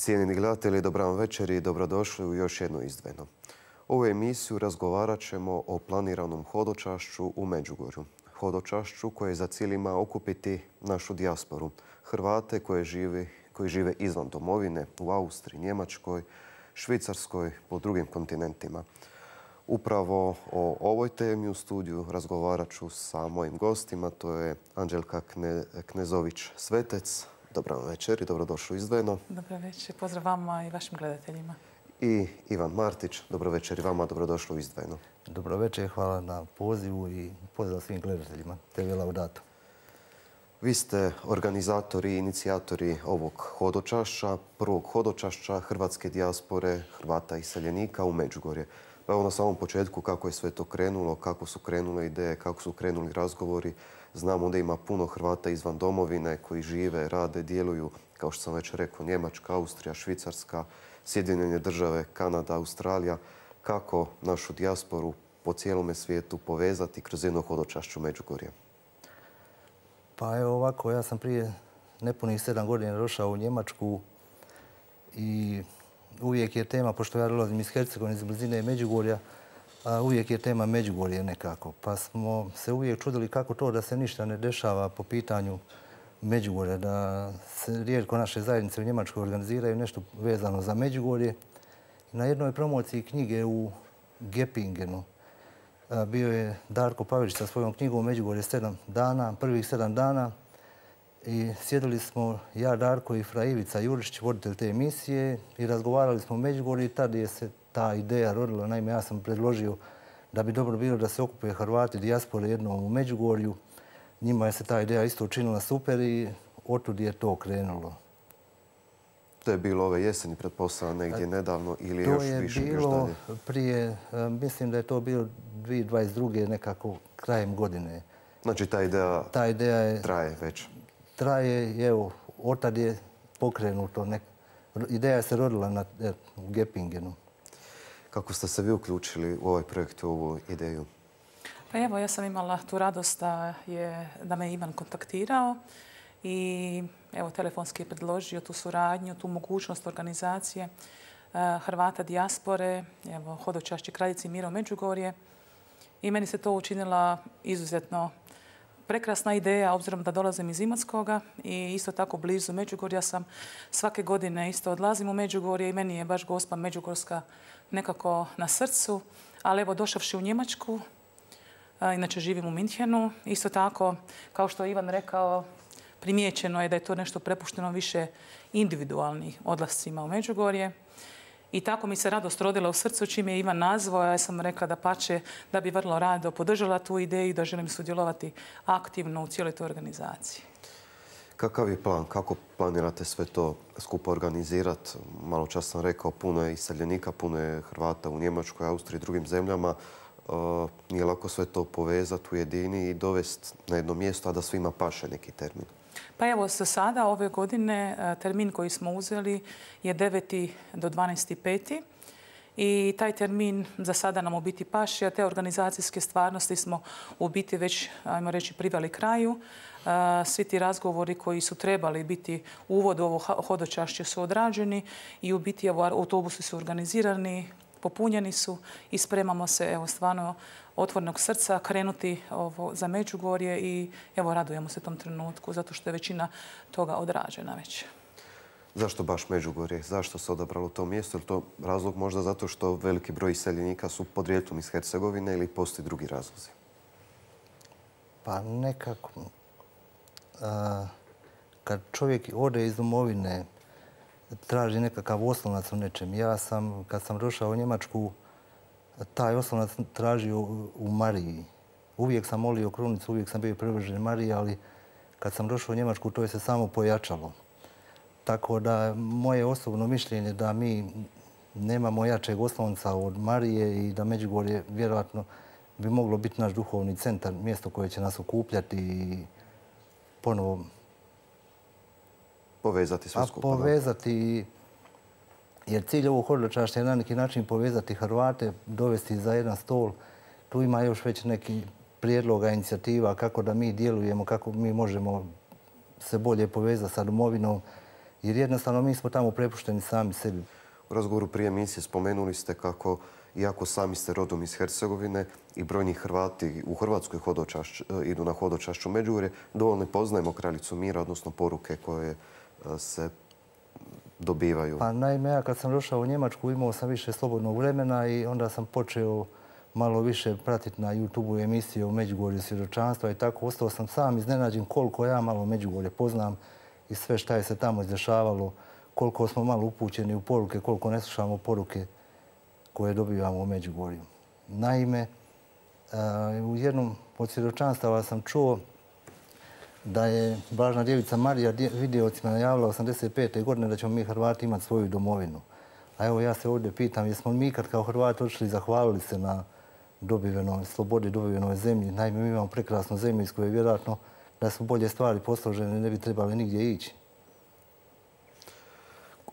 Cijenjeni gledatelji, dobro vam večer i dobrodošli u još jednu izdvojeno. Ovu emisiju razgovarat ćemo o planiranom hodočašću u Međugorju. Hodočašću koje za cilj ima okupiti našu dijasporu. Hrvate koje koji žive izvan domovine u Austriji, Njemačkoj, Švicarskoj, po drugim kontinentima. Upravo o ovoj temi u studiju razgovarat ću sa mojim gostima. To je Anđelka Knezović-Svetec, Dobar večer i dobrodošli izdvojeno. Dobro večer, pozdrav vama i vašim gledateljima. I Ivan Martić, dobro večer i vama, dobrodošli izdvojeno. Dobro večer, hvala na pozivu i pozdrav svim gledateljima TV Laudato. Vi ste organizatori i inicijatori ovog hodočašća, prvog hodočašća Hrvatske dijaspore, Hrvata i seljenika u Međugorje. Pa evo na samom početku kako je sve to krenulo, kako su krenule ideje, kako su krenuli razgovori, Znamo da ima puno Hrvata izvan domovine koji žive, rade, djeluju, kao što sam već rekao, Njemačka, Austrija, Švicarska, Sjedinjene države, Kanada, Australija. Kako našu dijasporu po cijelome svijetu povezati kroz jedno hodočašću Međugorje? Pa evo ovako, ja sam prije nepunih sedam godina došao u Njemačku i uvijek je tema, pošto ja dolazim iz Hercegovine, iz blizine Međugorja, a uvijek je tema Međugorje nekako. Pa smo se uvijek čudili kako to da se ništa ne dešava po pitanju Međugorja, da se rijetko naše zajednice u Njemačkoj organiziraju nešto vezano za Međugorje. Na jednoj promociji knjige u Gepingenu bio je Darko Pavić sa svojom knjigom Međugorje sedam dana, prvih sedam dana. I sjedili smo ja, Darko i Fra Ivica Jurišić, voditelj te emisije i razgovarali smo o Međugorju i tad je se ta ideja rodila. Naime, ja sam predložio da bi dobro bilo da se okupe Hrvati dijaspore jednom u Međugorju. Njima je se ta ideja isto učinila super i otud je to krenulo. To je bilo ove jeseni, pretpostavljam, negdje nedavno ili još više? To je bilo prije, e, mislim da je to bilo 2022. nekako krajem godine. Znači ta ideja, ta ideja je, traje već? Traje, evo, otad je pokrenuto. ideja se rodila na, e, u Gepingenu. Kako ste se vi uključili u ovaj projekt, u ovu ideju? Pa evo, ja sam imala tu radost da, je, da me Ivan kontaktirao i evo, telefonski je predložio tu suradnju, tu mogućnost organizacije eh, Hrvata dijaspore, evo, hodočašće Kraljici Miro Međugorje. I meni se to učinila izuzetno prekrasna ideja, obzirom da dolazim iz Imotskoga i isto tako blizu Međugorja sam. Svake godine isto odlazim u Međugorje i meni je baš gospa Međugorska nekako na srcu. Ali evo, došavši u Njemačku, inače živim u Minhenu, isto tako, kao što je Ivan rekao, primijećeno je da je to nešto prepušteno više individualnih odlascima u Međugorje. I tako mi se radost rodila u srcu čim je Ivan nazvao. Ja sam rekla da pače da bi vrlo rado podržala tu ideju i da želim sudjelovati aktivno u cijeloj toj organizaciji. Kakav je plan? Kako planirate sve to skupo organizirati? Malo čas sam rekao, puno je iseljenika, puno je Hrvata u Njemačkoj, Austriji i drugim zemljama. E, nije lako sve to povezati u jedini i dovesti na jedno mjesto, a da svima paše neki termin. Pa evo, sa sada ove godine e, termin koji smo uzeli je 9. do 12.5. I taj termin za sada nam u biti paši, a te organizacijske stvarnosti smo u biti već, ajmo reći, priveli kraju. E, svi ti razgovori koji su trebali biti uvod u ovo hodočašće su odrađeni i u biti autobusi su organizirani, popunjeni su i spremamo se evo stvarno otvornog srca krenuti ovo, za Međugorje i evo radujemo se tom trenutku zato što je većina toga odrađena već. Zašto baš Međugorje? Zašto se odabralo to mjesto? Je to razlog možda zato što veliki broj iseljenika su podrijetlom iz Hercegovine ili postoji drugi razlozi? Pa nekako... kad čovjek ode iz domovine, traži nekakav oslonac u nečem. Ja sam, kad sam došao u Njemačku, taj oslonac tražio u Mariji. Uvijek sam molio krunicu, uvijek sam bio privržen Mariji, ali kad sam došao u Njemačku, to je se samo pojačalo. Tako da moje osobno mišljenje da mi nemamo jačeg oslonca od Marije i da Međugorje vjerojatno bi moglo biti naš duhovni centar, mjesto koje će nas okupljati i ponovo povezati sve skupa. Povezati Jer cilj ovog hodočašća je na neki način povezati Hrvate, dovesti za jedan stol. Tu ima još već neki prijedloga, inicijativa kako da mi djelujemo, kako mi možemo se bolje povezati sa domovinom. Jer jednostavno mi smo tamo prepušteni sami sebi. U razgovoru prije emisije spomenuli ste kako, iako sami ste rodom iz Hercegovine i brojni Hrvati u Hrvatskoj idu na hodočašću Međugorje, dovoljno poznajemo kraljicu mira, odnosno poruke koje e, se dobivaju. Pa naime, ja kad sam došao u Njemačku imao sam više slobodnog vremena i onda sam počeo malo više pratiti na YouTube-u emisije o Međugorju svjedočanstva i tako ostao sam sam iznenađen koliko ja malo Međugorje poznam i sve šta je se tamo izdešavalo, koliko smo malo upućeni u poruke, koliko ne slušamo poruke koje dobivamo u Međugorju. Naime, u jednom od svjedočanstava sam čuo da je važna djevica Marija videocima najavila 85. godine da ćemo mi Hrvati imati svoju domovinu. A evo ja se ovdje pitam, jesmo mi kad kao Hrvati odšli i zahvalili se na dobivenoj slobodi, dobivenoj zemlji. Naime, mi imamo prekrasnu zemlju iz koje vjerojatno da su bolje stvari posložene ne bi trebali nigdje ići.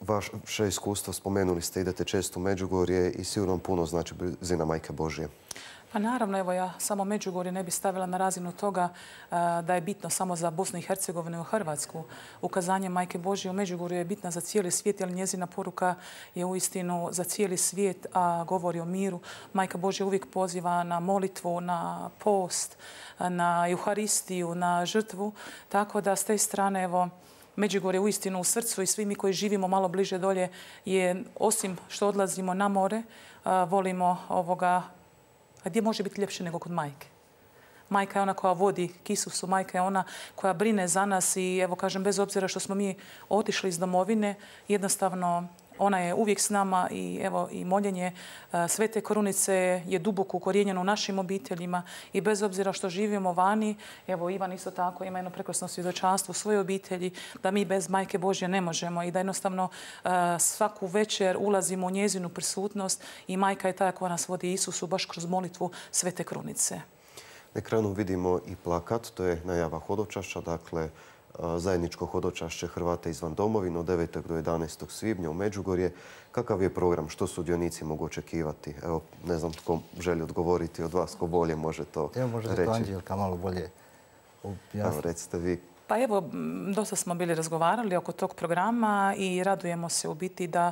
Vaše iskustvo spomenuli ste, idete često u Međugorje i sigurno puno znači blizina Majke Božije. Pa naravno, evo ja samo Međugorje ne bi stavila na razinu toga da je bitno samo za Bosnu i Hercegovinu i Hrvatsku. Ukazanje Majke Božije u Međugorju je bitna za cijeli svijet, jer njezina poruka je uistinu za cijeli svijet, a govori o miru. Majka Božja uvijek poziva na molitvu, na post, na Euharistiju, na žrtvu. Tako da s te strane, evo, Međugorje uistinu u srcu i svi mi koji živimo malo bliže dolje je, osim što odlazimo na more, volimo ovoga a gdje može biti ljepše nego kod majke? Majka je ona koja vodi k Isusu, majka je ona koja brine za nas i evo kažem bez obzira što smo mi otišli iz domovine, jednostavno ona je uvijek s nama i evo i moljenje e, Svete Korunice je duboko ukorijenjeno u našim obiteljima i bez obzira što živimo vani, evo Ivan isto tako ima jedno prekrasno svjedočanstvo u svojoj obitelji da mi bez Majke Božje ne možemo i da jednostavno e, svaku večer ulazimo u njezinu prisutnost i Majka je ta koja nas vodi Isusu baš kroz molitvu Svete Krunice. Na ekranu vidimo i plakat, to je najava hodočaša, dakle zajedničko hodočašće Hrvata izvan domovine od 9. do 11. svibnja u Međugorje. Kakav je program? Što sudionici mogu očekivati? Evo, ne znam tko želi odgovoriti od vas, ko bolje može to reći. Evo, može to Anđelka malo bolje Evo, recite vi. Pa evo, dosta smo bili razgovarali oko tog programa i radujemo se u biti da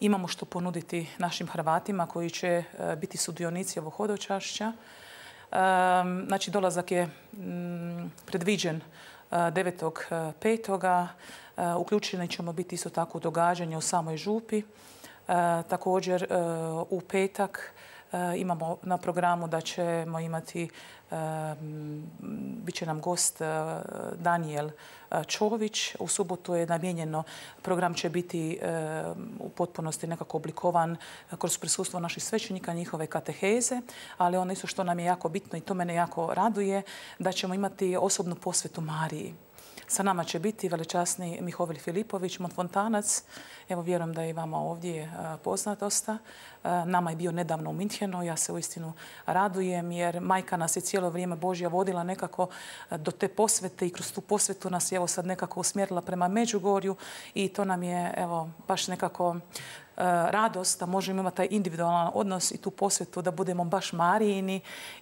imamo što ponuditi našim Hrvatima koji će e, biti sudionici ovog hodočašća. Znači, dolazak je predviđen 9.5. Uključeni ćemo biti isto tako događanje u samoj župi. Također u petak imamo na programu da ćemo imati, bit će nam gost Daniel Čović. U subotu je namijenjeno, program će biti u potpunosti nekako oblikovan kroz prisustvo naših svećenika, njihove kateheze, ali ono isto što nam je jako bitno i to mene jako raduje, da ćemo imati osobnu posvetu Mariji. Sa nama će biti velečasni Mihovil Filipović, Montfontanac. Evo, vjerujem da je i vama ovdje poznat dosta. Nama je bio nedavno u Minhenu. Ja se uistinu radujem jer majka nas je cijelo vrijeme Božja vodila nekako do te posvete i kroz tu posvetu nas je evo sad nekako usmjerila prema Međugorju i to nam je evo baš nekako radost da možemo imati taj individualan odnos i tu posvetu da budemo baš Marijini.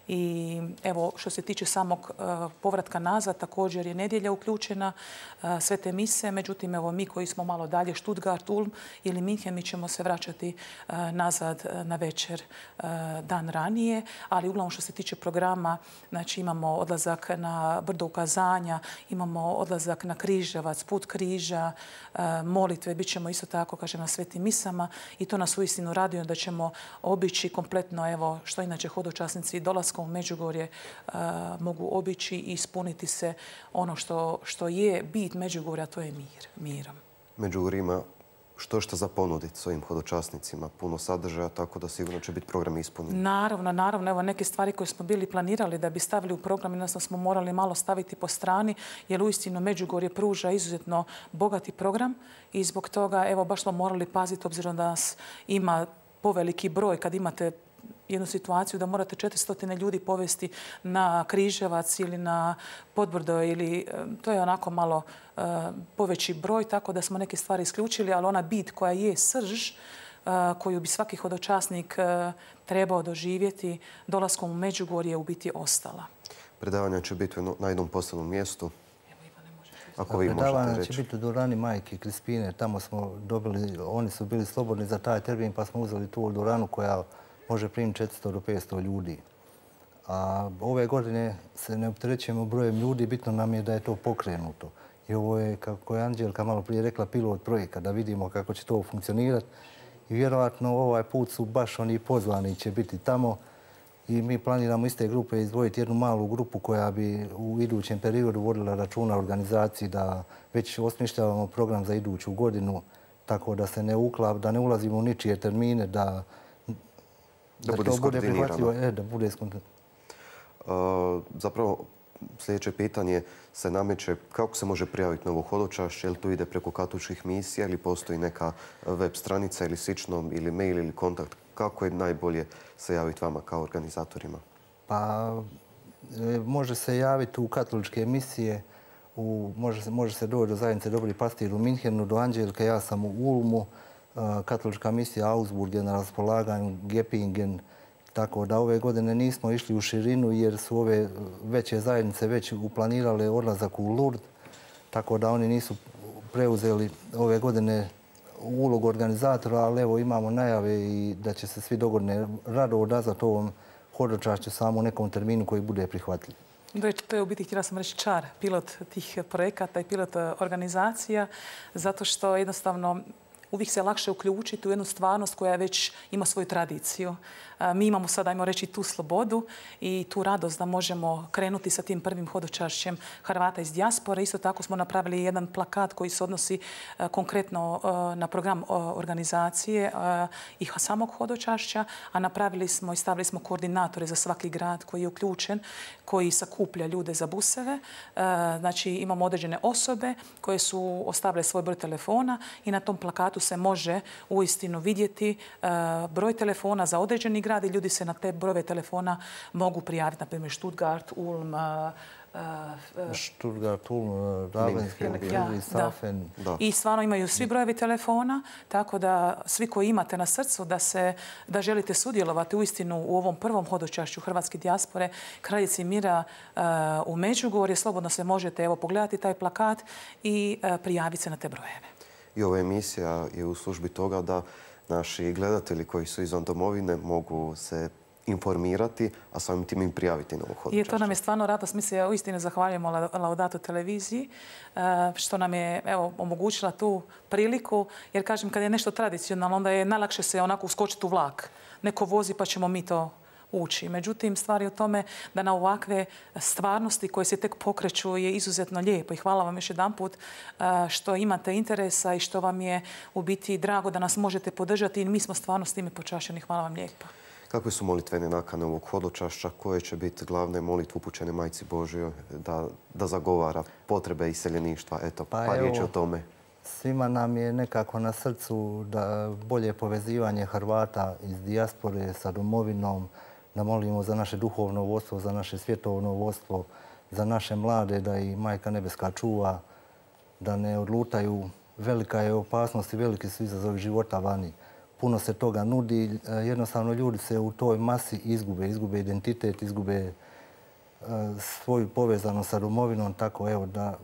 I evo, što se tiče samog e, povratka nazad, također je nedjelja uključena, e, sve te mise. Međutim, evo, mi koji smo malo dalje, Stuttgart, Ulm ili Minhen, mi ćemo se vraćati e, nazad na večer dan ranije. Ali uglavnom što se tiče programa, znači imamo odlazak na brdo ukazanja, imamo odlazak na križevac, put križa, molitve, bit ćemo isto tako, kažem, na svetim misama i to nas uistinu raduje da ćemo obići kompletno, evo, što inače hodočasnici dolaskom u Međugorje e, mogu obići i ispuniti se ono što, što je bit Međugorja, to je mir, mirom. Međugorje ima što što za ponuditi svojim hodočasnicima, puno sadržaja, tako da sigurno će biti program ispunjen. Naravno, naravno. Evo neke stvari koje smo bili planirali da bi stavili u program, jednostavno smo morali malo staviti po strani, jer uistinu Međugorje pruža izuzetno bogati program i zbog toga, evo, baš smo morali paziti, obzirom da nas ima poveliki broj, kad imate jednu situaciju da morate 400 ljudi povesti na Križevac ili na Podbrdo ili to je onako malo poveći broj, tako da smo neke stvari isključili, ali ona bit koja je srž, koju bi svaki hodočasnik trebao doživjeti dolaskom u Međugorje u biti ostala. Predavanja će biti na jednom posebnom mjestu. Ako vi Predavanja će biti u Durani Majke Krispine. Tamo smo dobili, oni su bili slobodni za taj termin pa smo uzeli tu Duranu koja može primiti 400 do 500 ljudi. A ove godine se ne opterećujemo brojem ljudi, bitno nam je da je to pokrenuto. I ovo je, kako je Anđelka malo prije rekla, pilot projekta, da vidimo kako će to funkcionirati. I vjerojatno ovaj put su baš oni pozvani će biti tamo i mi planiramo iste grupe izdvojiti jednu malu grupu koja bi u idućem periodu vodila računa organizaciji da već osmišljavamo program za iduću godinu tako da se ne uklap, da ne ulazimo u ničije termine, da, da, to bude prihvatljivo, e, da bude zapravo sljedeće pitanje se nameće kako se može prijaviti na ovo hodočašće, li to ide preko katoličkih misija ili postoji neka web stranica ili slično, ili mail ili kontakt. Kako je najbolje se javiti vama kao organizatorima? Pa e, može se javiti u katoličke emisije, može, se doći do zajednice Dobri pastir u Minhenu, do Anđelke, ja sam u Ulmu, e, katolička misija Augsburg je na raspolaganju, Gepingen, tako da ove godine nismo išli u širinu jer su ove veće zajednice već uplanirale odlazak u Lourdes, tako da oni nisu preuzeli ove godine ulogu organizatora, ali evo imamo najave i da će se svi dogodne rado odazvati ovom hodočašću samo u nekom terminu koji bude prihvatljiv. To je u biti, htjela sam reći, čar, pilot tih projekata i pilot organizacija, zato što jednostavno uvijek se lakše uključiti u jednu stvarnost koja već ima svoju tradiciju. Mi imamo sad, ajmo reći, tu slobodu i tu radost da možemo krenuti sa tim prvim hodočašćem Hrvata iz dijaspore. Isto tako smo napravili jedan plakat koji se odnosi konkretno na program organizacije i samog hodočašća, a napravili smo i stavili smo koordinatore za svaki grad koji je uključen, koji sakuplja ljude za buseve. Znači imamo određene osobe koje su ostavile svoj broj telefona i na tom plakatu se može uistinu vidjeti broj telefona za određeni grad i ljudi se na te brojeve telefona mogu prijaviti, na primjer Stuttgart, Ulm, Stuttgart, Ulm, Safen. I stvarno imaju svi brojevi telefona, tako da svi koji imate na srcu da, se, da želite sudjelovati uistinu u ovom prvom hodočašću Hrvatske dijaspore Kraljici Mira u Međugorje, slobodno se možete evo, pogledati taj plakat i prijaviti se na te brojeve. I ova emisija je u službi toga da naši gledatelji koji su izvan domovine mogu se informirati, a samim tim im prijaviti na ovo I to nam je stvarno radost. Mi se uistinu zahvaljujemo Laudato televiziji e, što nam je evo, omogućila tu priliku. Jer kažem, kad je nešto tradicionalno, onda je najlakše se onako uskočiti u vlak. Neko vozi pa ćemo mi to ući. Međutim, stvar je u tome da na ovakve stvarnosti koje se tek pokreću je izuzetno lijepo i hvala vam još jedan put e, što imate interesa i što vam je u biti drago da nas možete podržati i mi smo stvarno s time počašeni. Hvala vam lijepo. Kakve su molitvene nakane ovog hodočašća? Koje će biti glavne molitve upućene Majci Božjoj da, zagovara potrebe iseljeništva? Eto, pa, pa riječi o tome. Svima nam je nekako na srcu da bolje povezivanje Hrvata iz dijaspore sa domovinom, da molimo za naše duhovno vodstvo, za naše svjetovno vodstvo, za naše mlade, da i Majka Nebeska čuva, da ne odlutaju. Velika je opasnost i veliki su izazovi života vani. Puno se toga nudi, e, jednostavno ljudi se u toj masi izgube, izgube identitet, izgube e, svoju povezanost sa domovinom, tako evo da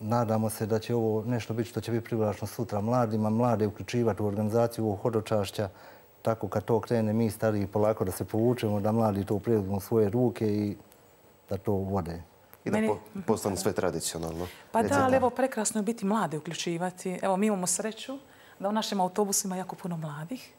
nadamo se da će ovo nešto biti što će biti privlačno sutra mladima, mlade uključivati u organizaciju ovog hodočašća, tako kad to krene mi stariji polako da se povučemo, da mladi to preuzmu svoje ruke i da to vode. I da postane sve tradicionalno. Pa da, ali evo prekrasno je biti mlade uključivati. Evo mi imamo sreću da u našem autobusu ima jako puno mladih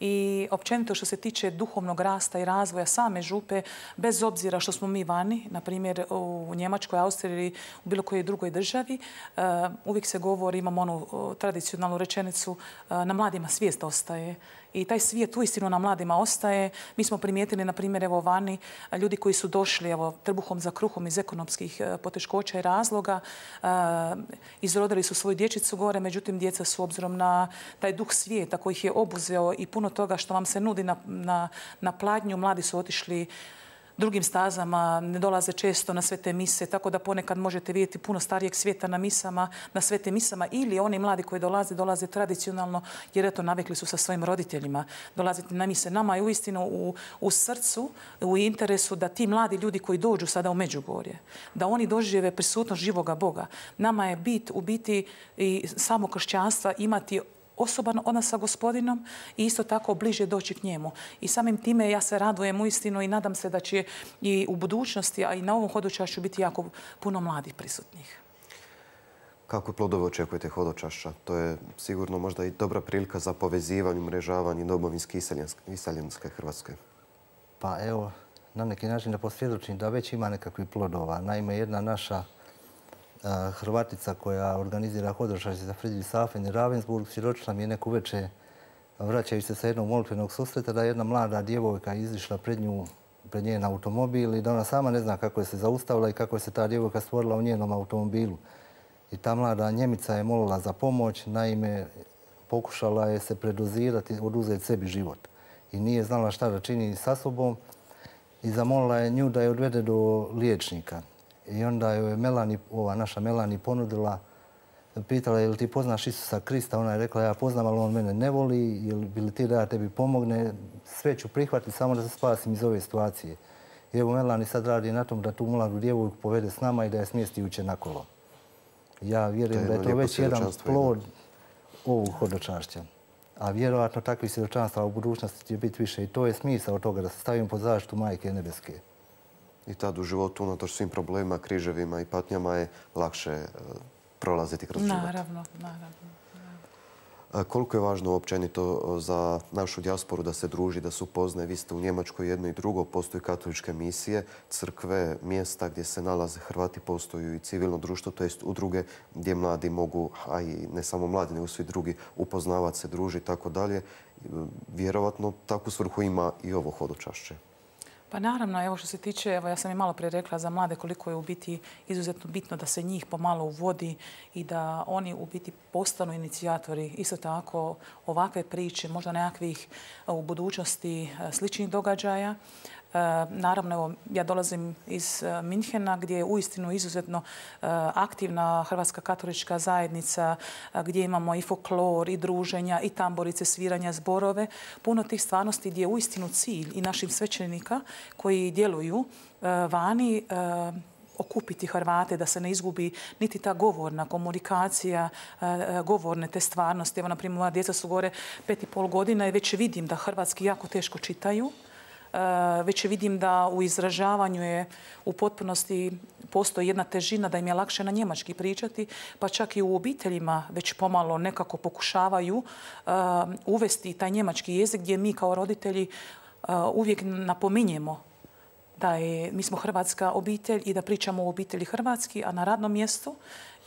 i općenito što se tiče duhovnog rasta i razvoja same župe, bez obzira što smo mi vani, na primjer u Njemačkoj, Austriji ili u bilo kojoj drugoj državi, uh, uvijek se govori, imamo onu tradicionalnu rečenicu, uh, na mladima svijest ostaje i taj svijet uistinu na mladima ostaje. Mi smo primijetili, na primjer, evo vani, ljudi koji su došli evo, trbuhom za kruhom iz ekonomskih e, poteškoća i razloga, izrodili su svoju dječicu gore, međutim, djeca su obzirom na taj duh svijeta koji ih je obuzeo i puno toga što vam se nudi na, na, na pladnju. Mladi su otišli drugim stazama, ne dolaze često na sve te mise, tako da ponekad možete vidjeti puno starijeg svijeta na misama, na sve te misama ili oni mladi koji dolaze, dolaze tradicionalno jer eto navikli su sa svojim roditeljima dolaziti na mise. Nama je uistinu u, u srcu, u interesu da ti mladi ljudi koji dođu sada u Međugorje, da oni dožive prisutnost živoga Boga. Nama je bit u biti i samo kršćanstva imati osoban odnos sa gospodinom i isto tako bliže doći k njemu. I samim time ja se radujem uistinu i nadam se da će i u budućnosti, a i na ovom hodočašću biti jako puno mladih prisutnih. Kako plodove očekujete hodočašća? To je sigurno možda i dobra prilika za povezivanje, mrežavanje domovinske i iseljenske Hrvatske. Pa evo, na neki način da posvjedočim da već ima nekakvih plodova. Naime, jedna naša Hrvatica koja organizira hodošašće za Fridlji Safen i Ravensburg svjedočila mi je neku veče vraćajući se sa jednog molitvenog susreta da jedna mlada djevojka izišla pred nju pred njen automobil i da ona sama ne zna kako je se zaustavila i kako je se ta djevojka stvorila u njenom automobilu. I ta mlada Njemica je molila za pomoć, naime pokušala je se predozirati, oduzeti sebi život. I nije znala šta da čini sa sobom i zamolila je nju da je odvede do liječnika. I onda je Melani, ova naša Melani ponudila, pitala je li ti poznaš Isusa Krista. Ona je rekla ja poznam, ali on mene ne voli. Ili bi li ti da ja tebi pomogne? Sve ću prihvatiti samo da se spasim iz ove situacije. I evo Melani sad radi na tom da tu mladu djevojku povede s nama i da je smjesti uće na kolo. Ja vjerujem da je to već jedan plod ovog hodočašća. A vjerojatno takvih svjedočanstva u budućnosti će biti više. I to je smisao toga da se stavimo pod zaštitu Majke Nebeske i tad u životu, unatoč svim problemima, križevima i patnjama je lakše e, prolaziti kroz život. Naravno, naravno. Koliko je važno općenito za našu dijasporu da se druži, da se upoznaje? Vi ste u Njemačkoj jedno i drugo, postoji katoličke misije, crkve, mjesta gdje se nalaze Hrvati, postoju i civilno društvo, to jest udruge gdje mladi mogu, a i ne samo mladi, nego svi drugi, upoznavati se, družiti i tako dalje. Vjerovatno takvu svrhu ima i ovo hodočašće. Pa naravno, evo što se tiče, evo ja sam i malo prije rekla za mlade koliko je u biti izuzetno bitno da se njih pomalo uvodi i da oni u biti postanu inicijatori. Isto tako ovakve priče, možda nekakvih u budućnosti sličnih događaja. E, naravno, evo, ja dolazim iz e, Minhena gdje je uistinu izuzetno e, aktivna Hrvatska katolička zajednica gdje imamo i folklor i druženja i tamborice, sviranja, zborove. Puno tih stvarnosti gdje je uistinu cilj i našim svećenika koji djeluju vani okupiti Hrvate, da se ne izgubi niti ta govorna komunikacija, govorne te stvarnosti. Evo, na primjer, moja djeca su gore pet i pol godina i već vidim da hrvatski jako teško čitaju već vidim da u izražavanju je u potpunosti postoji jedna težina da im je lakše na njemački pričati, pa čak i u obiteljima već pomalo nekako pokušavaju eh, uvesti taj njemački jezik gdje mi kao roditelji eh, uvijek napominjemo da je, mi smo hrvatska obitelj i da pričamo o obitelji hrvatski, a na radnom mjestu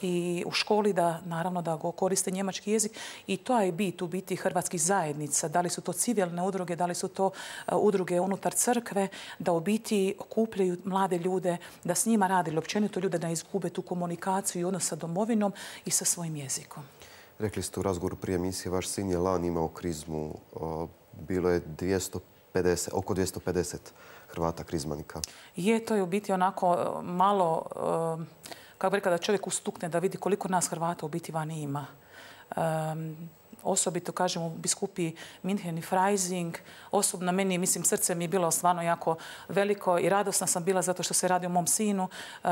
i u školi da naravno da koriste njemački jezik i to je bit u biti hrvatskih zajednica. Da li su to civilne udruge, da li su to e, udruge unutar crkve, da u biti okupljaju mlade ljude, da s njima radi ili općenito ljude da izgube tu komunikaciju i odnos sa domovinom i sa svojim jezikom. Rekli ste u razgovoru prije emisije, vaš sin je lan imao krizmu. Bilo je 250, oko 250 Hrvata krizmanika. Je, to je u biti onako e, malo e, kako bi rekla, da čovjek ustukne da vidi koliko nas Hrvata u biti vani ima osobito, kažem, u biskupi Minhen i Freising. Osobno meni, mislim, srce mi je bilo stvarno jako veliko i radosna sam bila zato što se radi o mom sinu. E,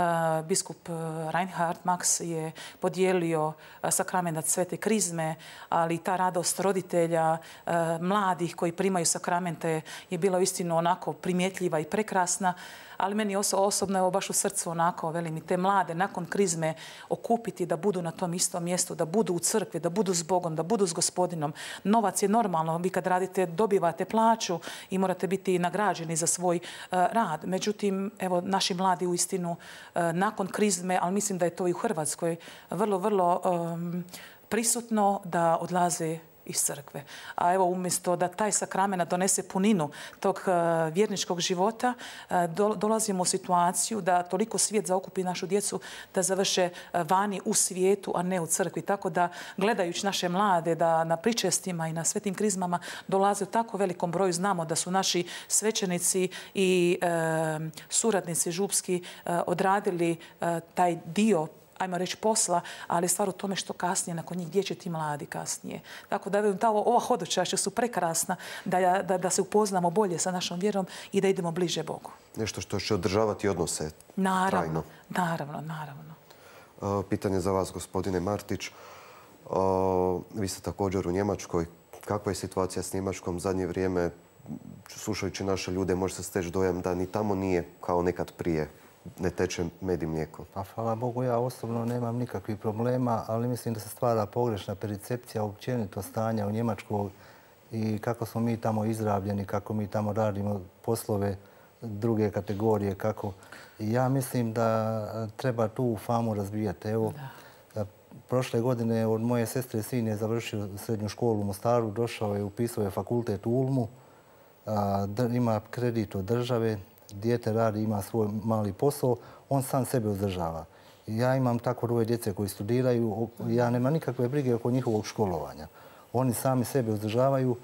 biskup e, Reinhard Max je podijelio e, sakrament svete krizme, ali ta radost roditelja, mladih koji primaju sakramente je bila istinu onako primjetljiva i prekrasna ali meni osobno je baš u srcu onako, velim, i te mlade nakon krizme okupiti da budu na tom istom mjestu, da budu u crkvi, da budu s Bogom, da budu s gospodinom. Novac je normalno, vi kad radite dobivate plaću i morate biti nagrađeni za svoj e, rad. Međutim, evo, naši mladi u istinu e, nakon krizme, ali mislim da je to i u Hrvatskoj vrlo, vrlo prisutno da odlaze iz crkve. A evo umjesto da taj sakramena donese puninu tog e, vjerničkog života, e, dolazimo u situaciju da toliko svijet zaokupi našu djecu da završe e, vani u svijetu, a ne u crkvi. Tako da gledajući naše mlade da na pričestima i na svetim krizmama dolaze u tako velikom broju, znamo da su naši svećenici i suradnici župski odradili taj dio ajmo reći, posla, ali stvar u tome što kasnije, nakon njih, gdje će ti mladi kasnije. Tako da ta, ova hodočašća su prekrasna da, da, da se upoznamo bolje sa našom vjerom i da idemo bliže Bogu. Nešto što će održavati odnose Naravno, naravno, naravno. Pitanje za vas, gospodine Martić. Vi ste također u Njemačkoj. Kakva je situacija s Njemačkom zadnje vrijeme? Slušajući naše ljude, može se steći dojam da ni tamo nije kao nekad prije ne teče med i mlijeko? Pa hvala Bogu, ja osobno nemam nikakvih problema, ali mislim da se stvara pogrešna percepcija općenito stanja u Njemačkoj i kako smo mi tamo izrabljeni, kako mi tamo radimo poslove druge kategorije, kako... Ja mislim da treba tu famu razbijati. Evo, prošle godine od moje sestre sin je završio srednju školu u Mostaru, došao je, upisao je fakultet u Ulmu, ima kredit od države, dijete radi, ima svoj mali posao, on sam sebe uzdržava. Ja imam tako dvoje djece koji studiraju, ja nema nikakve brige oko njihovog školovanja. Oni sami sebe uzdržavaju.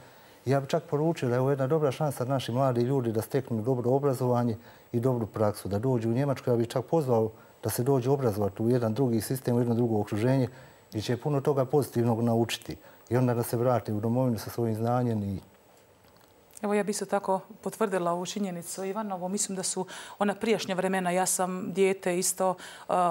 Ja bih čak poručio da je ovo jedna dobra šansa naši mladi ljudi da steknu dobro obrazovanje i dobru praksu, da dođu u Njemačku. Ja bih čak pozvao da se dođu obrazovati u jedan drugi sistem, u jedno drugo okruženje i će puno toga pozitivnog naučiti. I onda da se vrati u domovinu sa svojim znanjem i Evo ja bih se tako potvrdila ovu činjenicu Ivanovo. Mislim da su ona prijašnja vremena. Ja sam dijete isto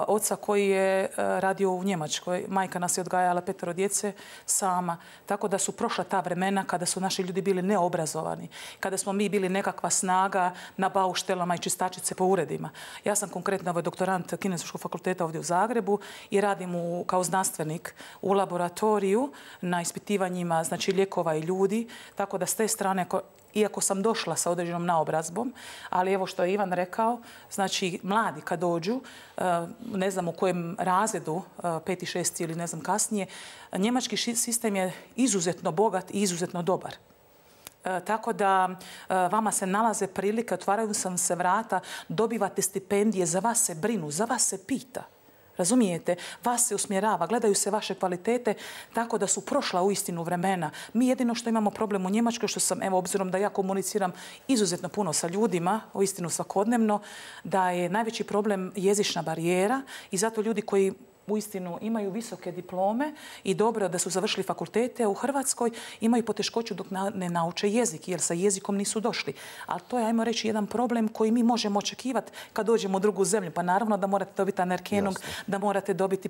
oca koji je radio u Njemačkoj. Majka nas je odgajala petero djece sama. Tako da su prošla ta vremena kada su naši ljudi bili neobrazovani. Kada smo mi bili nekakva snaga na bauštelama i čistačice po uredima. Ja sam konkretno ovaj doktorant Kinesičkog fakulteta ovdje u Zagrebu i radim u, kao znanstvenik u laboratoriju na ispitivanjima znači lijekova i ljudi. Tako da s te strane iako sam došla sa određenom naobrazbom, ali evo što je Ivan rekao, znači mladi kad dođu, e, ne znam u kojem razredu, e, peti, šesti ili ne znam kasnije, njemački sistem je izuzetno bogat i izuzetno dobar. E, tako da vama se nalaze prilike, otvaraju sam se vrata, dobivate stipendije, za vas se brinu, za vas se pita. Razumijete? Vas se usmjerava, gledaju se vaše kvalitete tako da su prošla u istinu vremena. Mi jedino što imamo problem u Njemačkoj, što sam, evo, obzirom da ja komuniciram izuzetno puno sa ljudima, u istinu svakodnevno, da je najveći problem jezična barijera i zato ljudi koji uistinu imaju visoke diplome i dobro da su završili fakultete, u Hrvatskoj imaju poteškoću dok ne nauče jezik, jer sa jezikom nisu došli. Ali to je, ajmo reći, jedan problem koji mi možemo očekivati kad dođemo u drugu zemlju. Pa naravno da morate dobiti anerkenog, da morate dobiti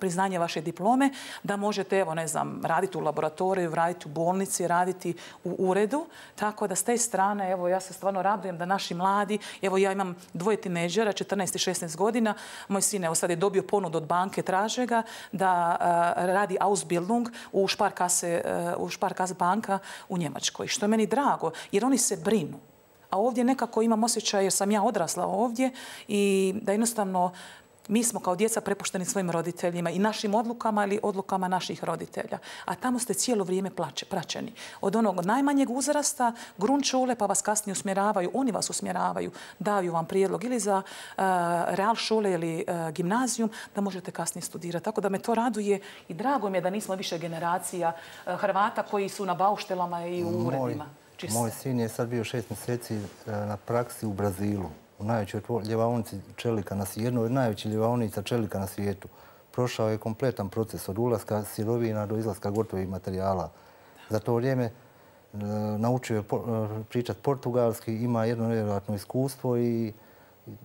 priznanje vaše diplome, da možete, evo, ne znam, raditi u laboratoriju, raditi u bolnici, raditi u uredu. Tako da s te strane, evo, ja se stvarno radujem da naši mladi, evo, ja imam dvoje tineđera, 14 i 16 godina, moj sin, evo, sad je dobio ponud od banke banke traže ga da e, radi Ausbildung u Sparkasse, e, u Sparkasse banka u Njemačkoj. Što je meni drago, jer oni se brinu. A ovdje nekako imam osjećaj, jer sam ja odrasla ovdje i da jednostavno mi smo kao djeca prepušteni svojim roditeljima i našim odlukama ili odlukama naših roditelja. A tamo ste cijelo vrijeme praćeni. Od onog najmanjeg uzrasta, grunčule, pa vas kasnije usmjeravaju, oni vas usmjeravaju, daju vam prijedlog ili za uh, real šule ili uh, gimnazijum, da možete kasnije studirati. Tako da me to raduje i drago mi je da nismo više generacija uh, Hrvata koji su na bauštelama i u uredima. Moj sin je sad bio šest mjeseci na praksi u Brazilu u najvećoj ljevaonici čelika na svijetu, jednoj od najvećih ljevaonica čelika na svijetu. Prošao je kompletan proces od ulaska sirovina do izlaska gotovih materijala. Za to vrijeme e, naučio je e, pričati portugalski, ima jedno nevjerojatno iskustvo i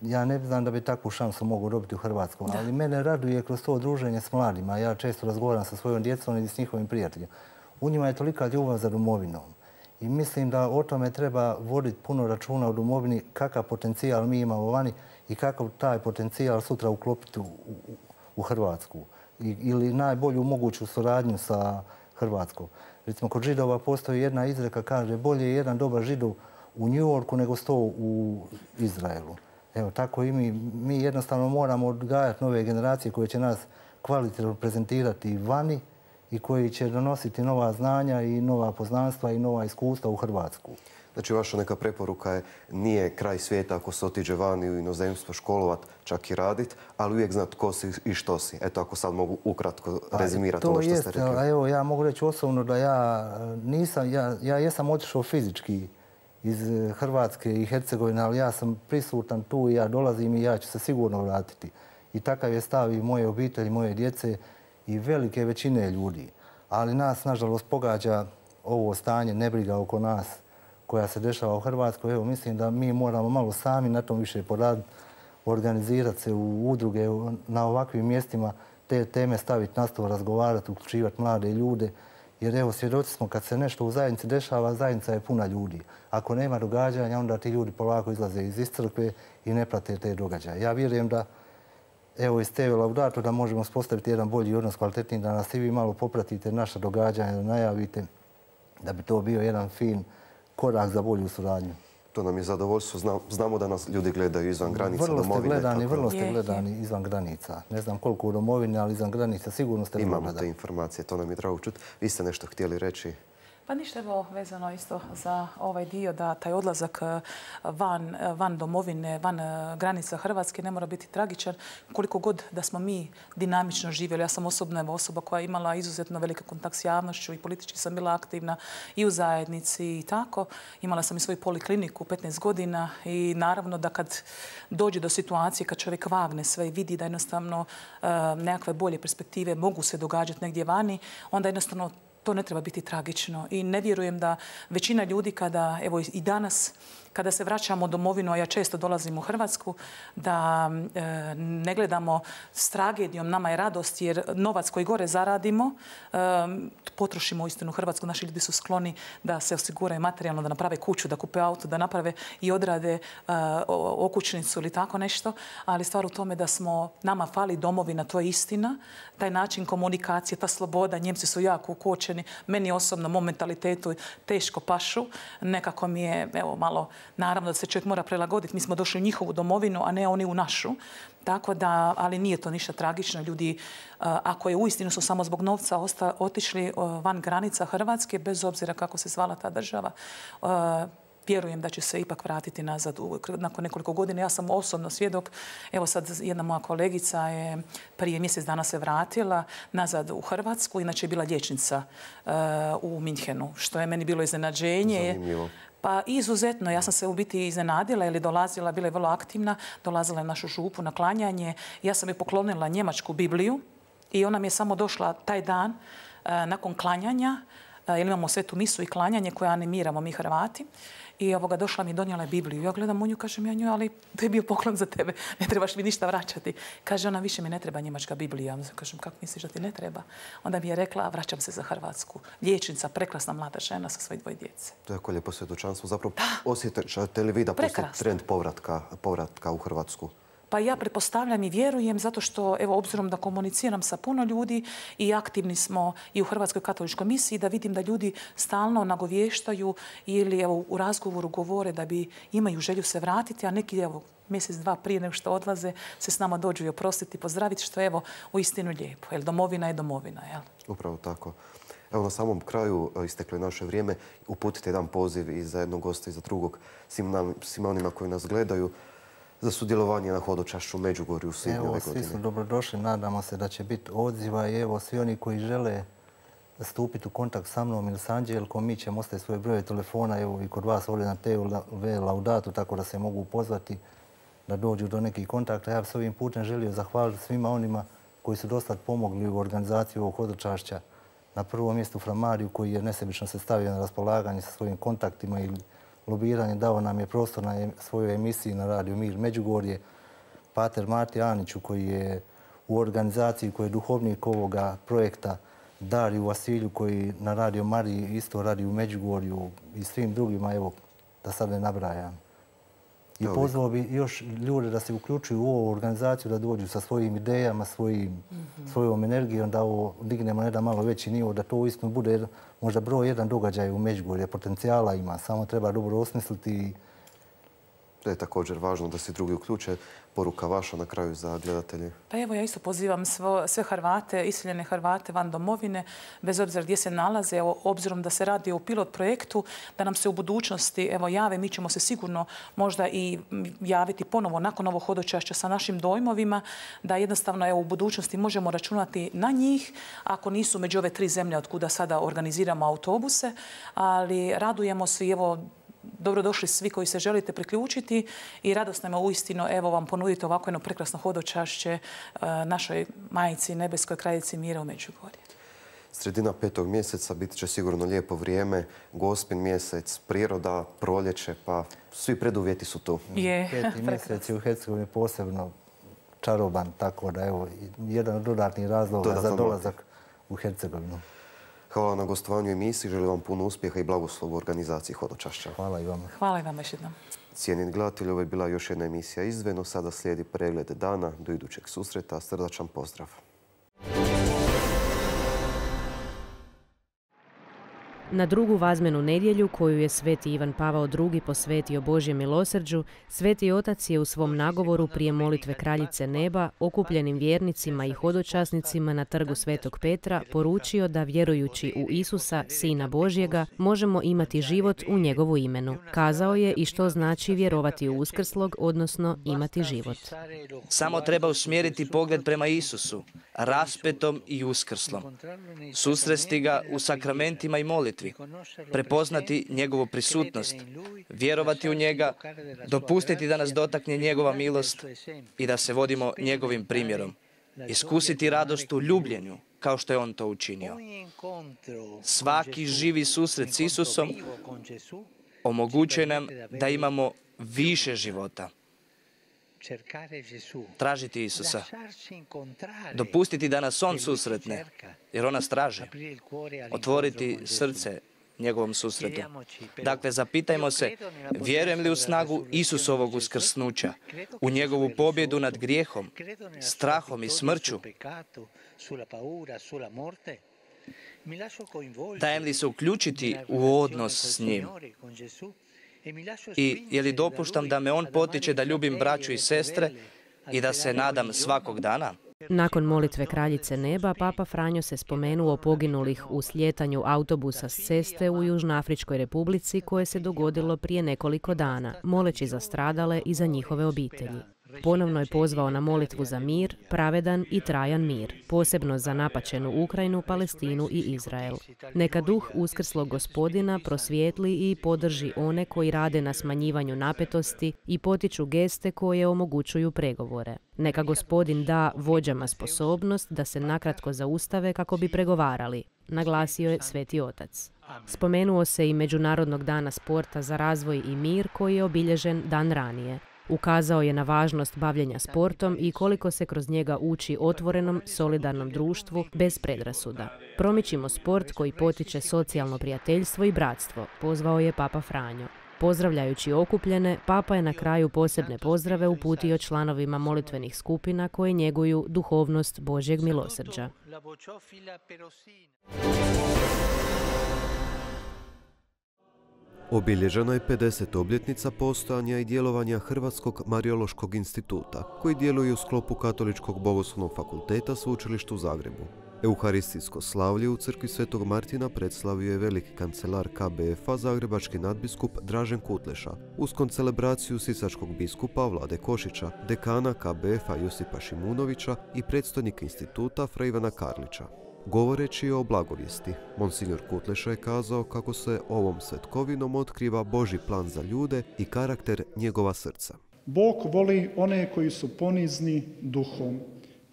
ja ne znam da bi takvu šansu mogu dobiti u Hrvatskoj. Ali mene raduje kroz to druženje s mladima. Ja često razgovaram sa svojom djecom i s njihovim prijateljima. U njima je tolika ljubav za domovinom. I mislim da o tome treba voditi puno računa u domovini kakav potencijal mi imamo vani i kakav taj potencijal sutra uklopiti u, Hrvatsku. ili najbolju moguću suradnju sa Hrvatskom. Recimo, kod židova postoji jedna izreka, kaže, bolje je jedan dobar židov u New Yorku nego sto u Izraelu. Evo, tako i mi. Mi jednostavno moramo odgajati nove generacije koje će nas kvalitetno prezentirati vani i koji će donositi nova znanja i nova poznanstva i nova iskustva u Hrvatsku. Znači, vaša neka preporuka je nije kraj svijeta ako se otiđe vani u inozemstvo školovat, čak i radit, ali uvijek znat ko si i što si. Eto, ako sad mogu ukratko pa, rezimirati ono što ste rekli. Evo, ja mogu reći osobno da ja nisam, ja, ja jesam otišao fizički iz Hrvatske i Hercegovine, ali ja sam prisutan tu i ja dolazim i ja ću se sigurno vratiti. I takav je stav i moje obitelji, moje djece i velike većine ljudi. Ali nas, nažalost, pogađa ovo stanje, nebriga oko nas koja se dešava u Hrvatskoj. Evo, mislim da mi moramo malo sami na tom više poraditi, organizirati se u udruge na ovakvim mjestima, te teme staviti na stol, razgovarati, uključivati mlade ljude. Jer evo, svjedoci smo kad se nešto u zajednici dešava, zajednica je puna ljudi. Ako nema događanja, onda ti ljudi polako izlaze iz crkve i ne prate te događaje. Ja vjerujem da evo iz TV Laudato da možemo spostaviti jedan bolji odnos kvalitetniji, da nas i vi malo popratite naša događanja, da najavite, da bi to bio jedan fin korak za bolju suradnju. To nam je zadovoljstvo. Znamo da nas ljudi gledaju izvan granica vrlo Ste gledani, vrlo ste gledani izvan granica. Ne znam koliko u domovini, ali izvan granica sigurno ste Imamo te informacije, to nam je drago čuti. Vi ste nešto htjeli reći? Pa ništa evo vezano isto za ovaj dio da taj odlazak e, van, e, van domovine, van e, granica Hrvatske ne mora biti tragičan. Koliko god da smo mi dinamično živjeli. Ja sam osobno evo, osoba koja je imala izuzetno veliki kontakt s javnošću i politički sam bila aktivna i u zajednici i tako. Imala sam i svoju polikliniku 15 godina i naravno da kad dođe do situacije kad čovjek vagne sve i vidi da jednostavno nekakve bolje perspektive mogu se događati negdje vani, onda jednostavno to ne treba biti tragično. I ne vjerujem da većina ljudi kada, evo i danas, kada se vraćamo domovinu, a ja često dolazim u Hrvatsku, da e, ne gledamo s tragedijom, nama je radost jer novac koji gore zaradimo, e, potrošimo istinu u Hrvatsku. Naši ljudi su skloni da se osiguraju materijalno, da naprave kuću, da kupe auto, da naprave i odrade e, okućnicu ili tako nešto. Ali stvar u tome da smo, nama fali domovina, to je istina. Taj način komunikacije, ta sloboda, Njemci su jako ukočeni. Meni osobno, mom mentalitetu teško pašu. Nekako mi je, evo, malo Naravno da se čovjek mora prilagoditi. Mi smo došli u njihovu domovinu, a ne oni u našu. Tako da, ali nije to ništa tragično. Ljudi, e, ako je uistinu su samo zbog novca otišli e, van granica Hrvatske, bez obzira kako se zvala ta država, e, vjerujem da će se ipak vratiti nazad nakon nekoliko godina. Ja sam osobno svjedok. Evo sad jedna moja kolegica je prije mjesec dana se vratila nazad u Hrvatsku. Inače je bila liječnica u Minhenu, što je meni bilo iznenađenje. Zanimljivo. Pa izuzetno, ja sam se u biti iznenadila ili dolazila, bila je vrlo aktivna, dolazila je našu župu na klanjanje. Ja sam je poklonila njemačku Bibliju i ona mi je samo došla taj dan e, nakon klanjanja, jer imamo svetu misu i klanjanje koje animiramo mi Hrvati. I ovoga došla mi i donijela Bibliju. Ja gledam u nju, kažem ja nju, ali to je bio poklon za tebe. Ne trebaš mi ništa vraćati. Kaže ona, više mi ne treba njemačka Biblija. Kažem, kako misliš da ti ne treba? Onda mi je rekla, vraćam se za Hrvatsku. Liječnica, prekrasna mlada žena sa svoje dvoje djece. To je jako lijepo svjedočanstvo. Zapravo osjećate li vi da postoji trend povratka, povratka u Hrvatsku? Pa ja pretpostavljam i vjerujem zato što, evo, obzirom da komuniciram sa puno ljudi i aktivni smo i u Hrvatskoj katoličkoj misiji, da vidim da ljudi stalno nagovještaju ili evo, u razgovoru govore da bi imaju želju se vratiti, a neki evo, mjesec, dva prije nego što odlaze se s nama dođu i oprostiti, pozdraviti, što je evo u istinu lijepo. Jer domovina je domovina. Jel? Upravo tako. Evo na samom kraju e, isteklo je naše vrijeme. Uputite jedan poziv i za jednog gosta i za drugog svima onima koji nas gledaju za sudjelovanje na hodočašću Međugorju u svibnju ove godine. Svi su dobrodošli, nadamo se da će biti odziva i evo svi oni koji žele stupiti u kontakt sa mnom ili s Anđelkom, mi ćemo ostaviti svoje broje telefona evo i kod vas ovdje na TV Laudatu, tako da se mogu pozvati da dođu do nekih kontakta. Ja bih s ovim putem želio zahvaliti svima onima koji su dosta pomogli u organizaciji ovog hodočašća. Na prvom mjestu Framariju koji je nesebično se stavio na raspolaganje sa svojim kontaktima ili lobiranje dao nam je prostor na svojoj emisiji na Radio Mir Međugorje. Pater Marti Aniću koji je u organizaciji, koji je duhovnik ovoga projekta, Dariju Vasilju koji na Radio Mariji isto radi u Međugorju i svim drugima, evo, da sad ne nabrajam. I pozvao bi još ljude da se uključuju u ovu organizaciju, da dođu sa svojim idejama, svojim, svojom energijom, da ovo dignemo na jedan malo veći nivo, da to uistinu bude možda broj jedan događaj u Međugorje. Potencijala ima, samo treba dobro osmisliti To je također važno da se drugi uključe. Poruka vaša na kraju za gledatelje. Pa evo ja isto pozivam sve Hrvate, iseljene Hrvate van domovine, bez obzira gdje se nalaze, obzirom da se radi o pilot projektu, da nam se u budućnosti evo, jave. Mi ćemo se sigurno možda i javiti ponovo nakon ovog hodočašća sa našim dojmovima, da jednostavno evo, u budućnosti možemo računati na njih, ako nisu među ove tri zemlje od kuda sada organiziramo autobuse, ali radujemo se i evo dobrodošli svi koji se želite priključiti i radosno je uistinu evo vam ponuditi ovako jedno prekrasno hodočašće e, našoj majici Nebeskoj kraljici Mira u Međugorje. Sredina petog mjeseca bit će sigurno lijepo vrijeme, gospin mjesec, priroda, proljeće, pa svi preduvjeti su tu. Je. Peti mjesec je u Hercegovini posebno čaroban, tako da evo, jedan od dodatnih razloga za dolazak u Hercegovinu. Hvala na gostovanju emisiji. Želim vam puno uspjeha i blagoslov u organizaciji hodočašća. Hvala i vama. Hvala i vama još jednom. Cijenjeni gledatelji, ovo je bila još jedna emisija Izveno. Sada slijedi pregled dana. Do idućeg susreta. Srdačan pozdrav. Na drugu vazmenu nedjelju koju je sveti Ivan Pavao II posvetio Božjem milosrđu, sveti otac je u svom nagovoru prije molitve kraljice neba okupljenim vjernicima i hodočasnicima na trgu svetog Petra poručio da vjerujući u Isusa, Sina Božjega, možemo imati život u njegovu imenu. Kazao je i što znači vjerovati u uskrslog, odnosno imati život. Samo treba usmjeriti pogled prema Isusu, raspetom i uskrslom. Susresti ga u sakramentima i molitvi, prepoznati njegovu prisutnost, vjerovati u njega, dopustiti da nas dotakne njegova milost i da se vodimo njegovim primjerom, iskusiti radost u ljubljenju, kao što je on to učinio. Svaki živi susret s Isusom omogućuje nam da imamo više života tražiti Isusa, dopustiti da nas On susretne, jer On nas traži, otvoriti srce njegovom susretu. Dakle, zapitajmo se, vjerujem li u snagu Isusovog uskrsnuća, u njegovu pobjedu nad grijehom, strahom i smrću? Dajem li se uključiti u odnos s njim? I je li dopuštam da me on potiče da ljubim braću i sestre i da se nadam svakog dana? Nakon molitve kraljice neba, Papa Franjo se spomenuo poginulih u sljetanju autobusa s ceste u Južnoafričkoj republici koje se dogodilo prije nekoliko dana, moleći za stradale i za njihove obitelji. Ponovno je pozvao na molitvu za mir, pravedan i trajan mir, posebno za napačenu Ukrajinu, Palestinu i Izrael. Neka duh uskrslog gospodina prosvijetli i podrži one koji rade na smanjivanju napetosti i potiču geste koje omogućuju pregovore. Neka gospodin da vođama sposobnost da se nakratko zaustave kako bi pregovarali, naglasio je Sveti Otac. Spomenuo se i Međunarodnog dana sporta za razvoj i mir koji je obilježen dan ranije. Ukazao je na važnost bavljenja sportom i koliko se kroz njega uči otvorenom, solidarnom društvu bez predrasuda. Promičimo sport koji potiče socijalno prijateljstvo i bratstvo, pozvao je Papa Franjo. Pozdravljajući okupljene, Papa je na kraju posebne pozdrave uputio članovima molitvenih skupina koje njeguju duhovnost Božjeg milosrđa. Obilježena je 50. obljetnica postojanja i djelovanja Hrvatskog mariološkog instituta, koji djeluje u sklopu Katoličkog bogoslovnog fakulteta sveučilišta u Zagrebu. Euharistijsko slavlje u crkvi Svetog Martina predslavio je veliki kancelar KBF-a Zagrebački nadbiskup Dražen Kutleša, uz koncelebraciju sisačkog biskupa Vlade Košića, dekana KBF-a Josipa Šimunovića i predstojnika instituta Fra Ivana Karlića. Govoreći o blagovijesti, Monsignor Kutleša je kazao kako se ovom svetkovinom otkriva Boži plan za ljude i karakter njegova srca. Bog voli one koji su ponizni duhom.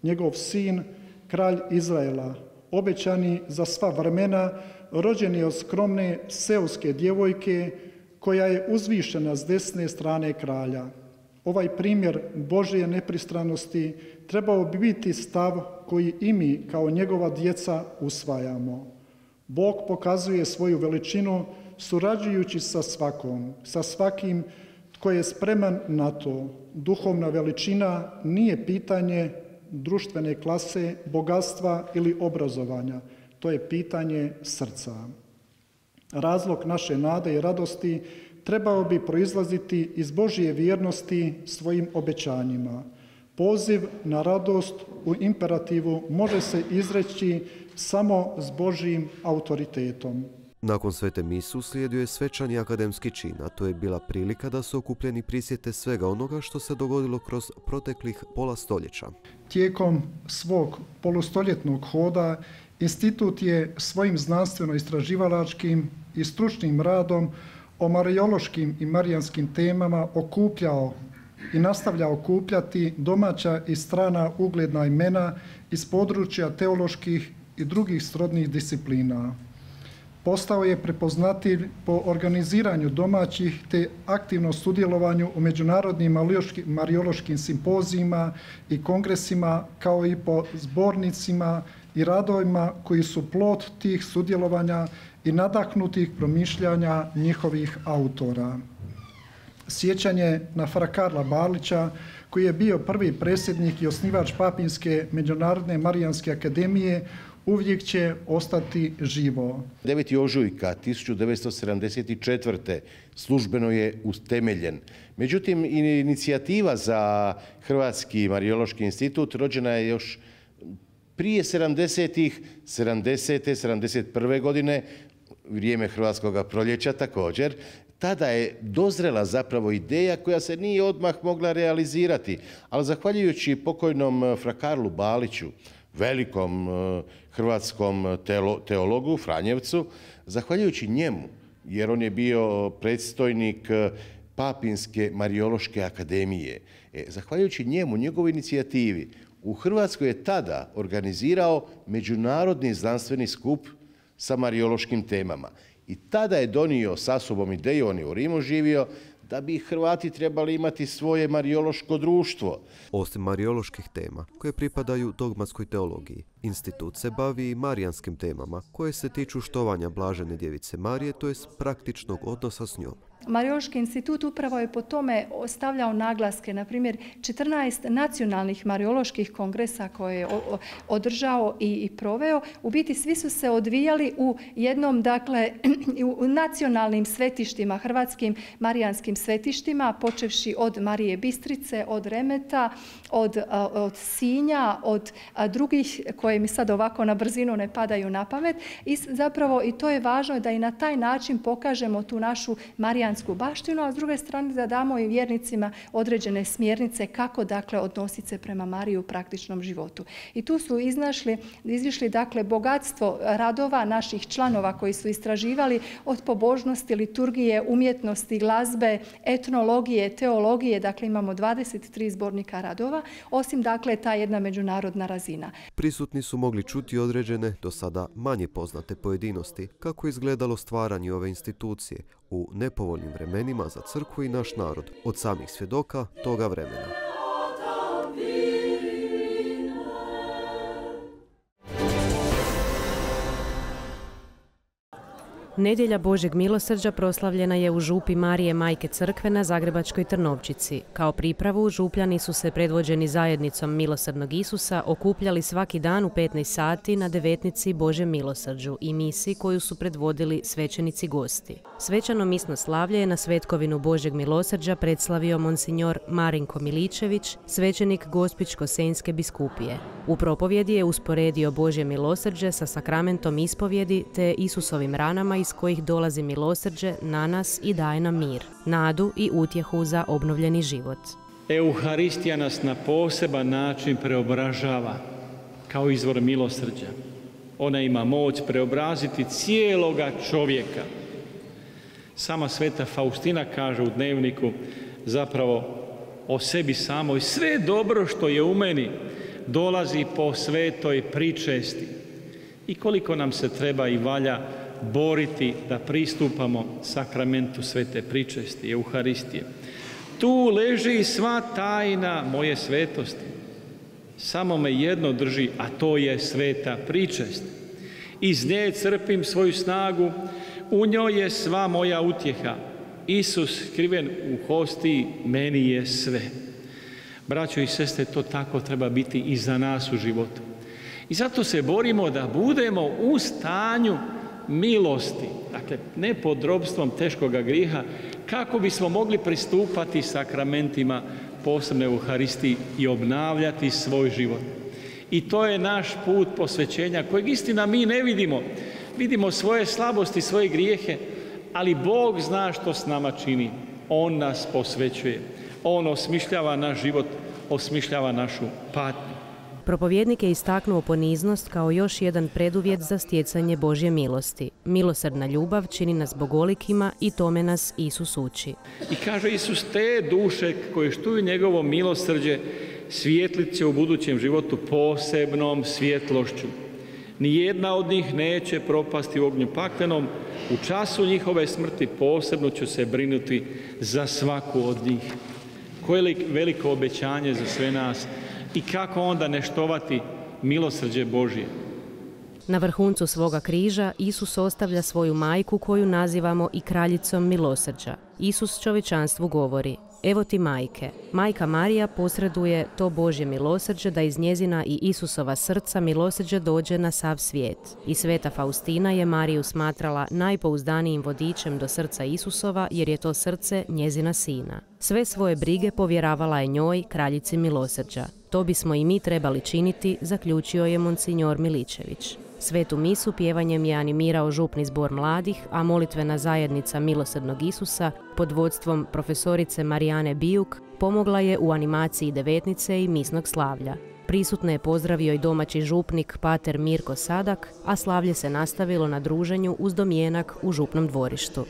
Njegov sin, kralj Izraela, obećani za sva vremena, rođen je od skromne seoske djevojke koja je uzvišena s desne strane kralja. Ovaj primjer Božje nepristranosti trebao bi biti stav koji i mi kao njegova djeca usvajamo. Bog pokazuje svoju veličinu surađujući sa svakom, sa svakim tko je spreman na to. Duhovna veličina nije pitanje društvene klase, bogatstva ili obrazovanja. To je pitanje srca. Razlog naše nade i radosti trebao bi proizlaziti iz Božije vjernosti svojim obećanjima. Poziv na radost u imperativu može se izreći samo s Božijim autoritetom. Nakon svete misu slijedio je svečani akademski čin, a to je bila prilika da se okupljeni prisjete svega onoga što se dogodilo kroz proteklih pola stoljeća. Tijekom svog polustoljetnog hoda institut je svojim znanstveno-istraživalačkim i stručnim radom o marijološkim i marijanskim temama okupljao i nastavlja okupljati domaća i strana ugledna imena iz područja teoloških i drugih srodnih disciplina. Postao je prepoznatljiv po organiziranju domaćih te aktivno sudjelovanju u međunarodnim mariološkim simpozijima i kongresima kao i po zbornicima i radovima koji su plod tih sudjelovanja i nadahnutih promišljanja njihovih autora. Sjećanje na Fra Karla Barlića, koji je bio prvi predsjednik i osnivač Papinske međunarodne Marijanske akademije, uvijek će ostati živo. 9. ožujka 1974. službeno je utemeljen. Međutim, inicijativa za Hrvatski marijološki institut rođena je još prije 70-ih, 70. 71. godine, vrijeme Hrvatskog proljeća također, tada je dozrela zapravo ideja koja se nije odmah mogla realizirati, ali zahvaljujući pokojnom Frakarlu Baliću, velikom e, hrvatskom teologu Franjevcu, zahvaljujući njemu, jer on je bio predstojnik e, Papinske Mariološke akademije. E, zahvaljujući njemu, njegovoj inicijativi, u Hrvatskoj je tada organizirao međunarodni znanstveni skup sa mariološkim temama. I tada je donio sa sobom ideju, on je u Rimu živio, da bi Hrvati trebali imati svoje mariološko društvo. Osim marioloških tema koje pripadaju dogmatskoj teologiji, institut se bavi i marijanskim temama koje se tiču štovanja blažene djevice Marije, to je praktičnog odnosa s njom. Mariološki institut upravo je po tome ostavljao naglaske, na primjer 14 nacionalnih marioloških kongresa koje je održao i proveo. U biti svi su se odvijali u jednom, dakle, u nacionalnim svetištima, hrvatskim marijanskim svetištima, počevši od Marije Bistrice, od Remeta, od, od Sinja, od drugih koje mi sad ovako na brzinu ne padaju na pamet. I zapravo i to je važno da i na taj način pokažemo tu našu marijansku marijansku baštinu, a s druge strane da damo i vjernicima određene smjernice kako dakle odnositi se prema Mariji u praktičnom životu. I tu su iznašli, izišli dakle bogatstvo radova naših članova koji su istraživali od pobožnosti, liturgije, umjetnosti, glazbe, etnologije, teologije, dakle imamo 23 zbornika radova, osim dakle ta jedna međunarodna razina. Prisutni su mogli čuti određene, do sada manje poznate pojedinosti, kako izgledalo stvaranje ove institucije, u nepovoljnim vremenima za crkvu i naš narod od samih svjedoka toga vremena. Nedjelja Božeg milosrđa proslavljena je u župi Marije Majke Crkve na Zagrebačkoj Trnovčici. Kao pripravu župljani su se predvođeni zajednicom milosrdnog Isusa okupljali svaki dan u 15 sati na devetnici Bože milosrđu i misi koju su predvodili svećenici gosti. Svečano misno slavlje je na svetkovinu Božeg milosrđa predslavio monsignor Marinko Miličević, svećenik Gospićko-Senjske biskupije. U propovjedi je usporedio Božje milosrđe sa sakramentom ispovjedi te Isusovim ranama iz kojih dolazi milosrđe na nas i daje nam mir, nadu i utjehu za obnovljeni život. Euharistija nas na poseban način preobražava kao izvor milosrđa. Ona ima moć preobraziti cijeloga čovjeka. Sama sveta Faustina kaže u dnevniku zapravo o sebi samoj sve dobro što je u meni dolazi po svetoj pričesti. I koliko nam se treba i valja boriti da pristupamo sakramentu svete pričesti, Euharistije. Tu leži sva tajna moje svetosti. Samo me jedno drži, a to je sveta pričest. Iz nje crpim svoju snagu, u njoj je sva moja utjeha. Isus skriven u hosti meni je sve. Braćo i sestre, to tako treba biti i za nas u životu. I zato se borimo da budemo u stanju milosti, dakle ne pod robstvom teškoga griha, kako bismo mogli pristupati sakramentima posebne Euharistiji i obnavljati svoj život. I to je naš put posvećenja kojeg istina mi ne vidimo. Vidimo svoje slabosti, svoje grijehe, ali Bog zna što s nama čini. On nas posvećuje. On osmišljava naš život, osmišljava našu patnju. Propovjednik je istaknuo poniznost kao još jedan preduvjet za stjecanje Božje milosti. Milosrdna ljubav čini nas bogolikima i tome nas Isus uči. I kaže Isus, te duše koje štuju njegovo milosrđe svijetlit će u budućem životu posebnom svjetlošću. Nijedna od njih neće propasti u ognju paklenom, u času njihove smrti posebno ću se brinuti za svaku od njih. Koje veliko obećanje za sve nas i kako onda neštovati milosrđe Božje. Na vrhuncu svoga križa Isus ostavlja svoju majku koju nazivamo i kraljicom milosrđa. Isus čovječanstvu govori, evo ti majke. Majka Marija posreduje to Božje milosrđe da iz njezina i Isusova srca milosrđe dođe na sav svijet. I sveta Faustina je Mariju smatrala najpouzdanijim vodičem do srca Isusova jer je to srce njezina sina. Sve svoje brige povjeravala je njoj, kraljici milosrđa. To bismo i mi trebali činiti, zaključio je monsignor Miličević. Svetu misu pjevanjem je animirao župni zbor mladih, a molitvena zajednica Milosrdnog Isusa pod vodstvom profesorice Marijane Bijuk pomogla je u animaciji devetnice i misnog slavlja. Prisutne je pozdravio i domaći župnik pater Mirko Sadak, a slavlje se nastavilo na druženju uz domjenak u župnom dvorištu.